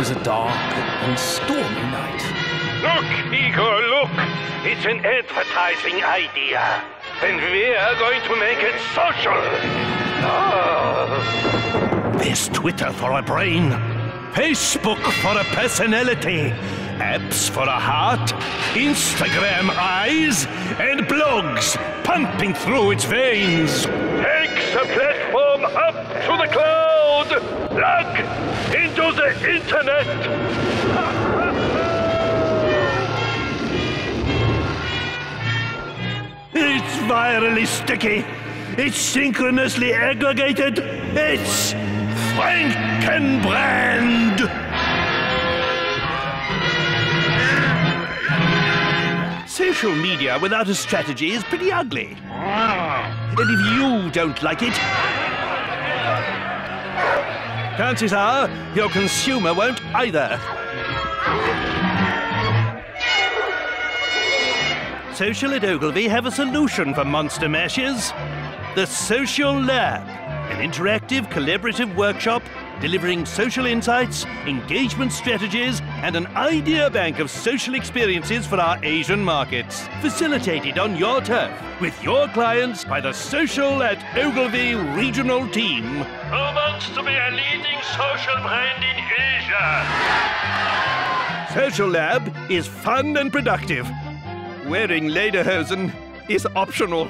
was a dark and stormy night. Look, Igor, look! It's an advertising idea. And we're going to make it social. Oh. There's Twitter for a brain, Facebook for a personality, apps for a heart, Instagram eyes, and blogs pumping through its veins. Take the platform up to the cloud! Plug into the internet! It's virally sticky. It's synchronously aggregated. It's Frankenbrand! Social media without a strategy is pretty ugly. Ah. And if you don't like it, chances are your consumer won't either. Social at Ogilvy have a solution for monster meshes. The Social Lab, an interactive collaborative workshop delivering social insights, engagement strategies, and an idea bank of social experiences for our Asian markets. Facilitated on your turf with your clients by the Social at Ogilvy regional team. Who wants to be a leading social brand in Asia? Social Lab is fun and productive. Wearing lederhosen is optional.